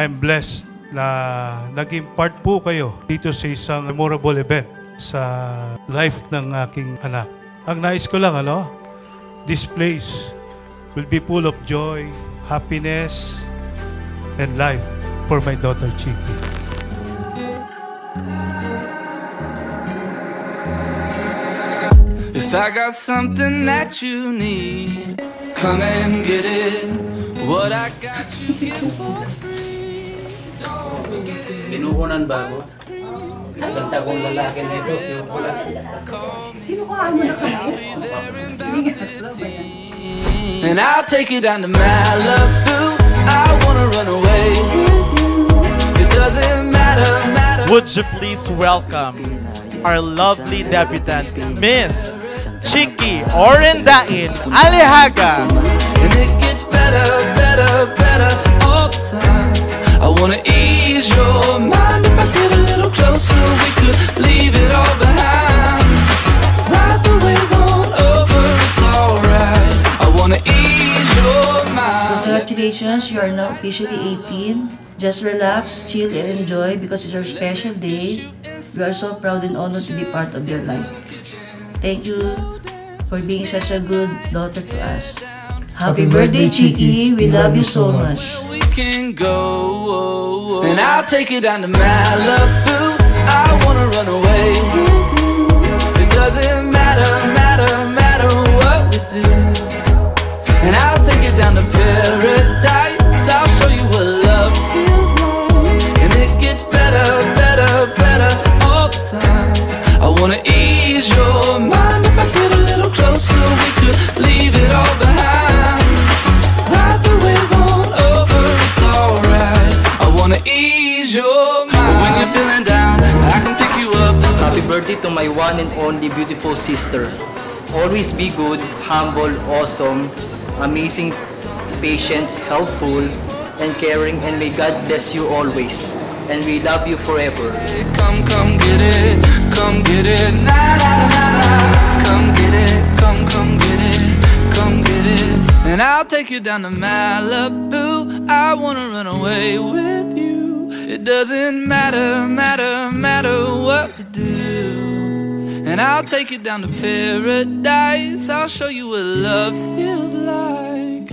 I'm blessed na naging part po kayo dito sa isang memorable event sa life ng aking anak. Ang nais ko lang, ano, this place will be full of joy, happiness, and life for my daughter Chiki. If I got something that you need, come and get it. What I got you get for free. Don't forget it. Ba ako? Ganda kong lalaki na ito. Pinuhunan. And I'll take you down to Malibu. I wanna run away with you. It doesn't matter, matter. Would you please welcome our lovely debutant, Miss Chiqui Orendain Alihaga. And it gets better, better, better all the time. I wanna ease your mind if I get a little closer. We could leave it all behind. Ride the wave on over, it's alright. I wanna ease your mind. Congratulations, you are now officially 18. Just relax, chill, and enjoy because it's your special day. We are so proud and honored to be part of your life. Thank you for being such a good daughter to us. Happy birthday, Chiqui. We love you so much. we can go. And I'll take you down to Malibu. I wanna run away. It doesn't matter, matter, matter what we do. And I'll take you down to paradise. I'll show you what love feels like. And it gets better, better, better all the time. I wanna ease your to my one and only beautiful sister. Always be good, humble, awesome, amazing, patient, helpful, and caring, and may God bless you always. And we love you forever. Come, come get it, come get it. Come get it, come, come get it, come get it. And I'll take you down to Malibu. I wanna run away with you. It doesn't matter, matter, matter. And I'll take you down to paradise. I'll show you what love feels like.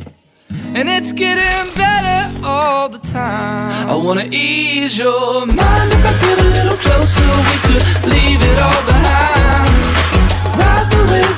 And it's getting better all the time. I wanna ease your mind if I get a little closer. We could leave it all behind. Ride the wave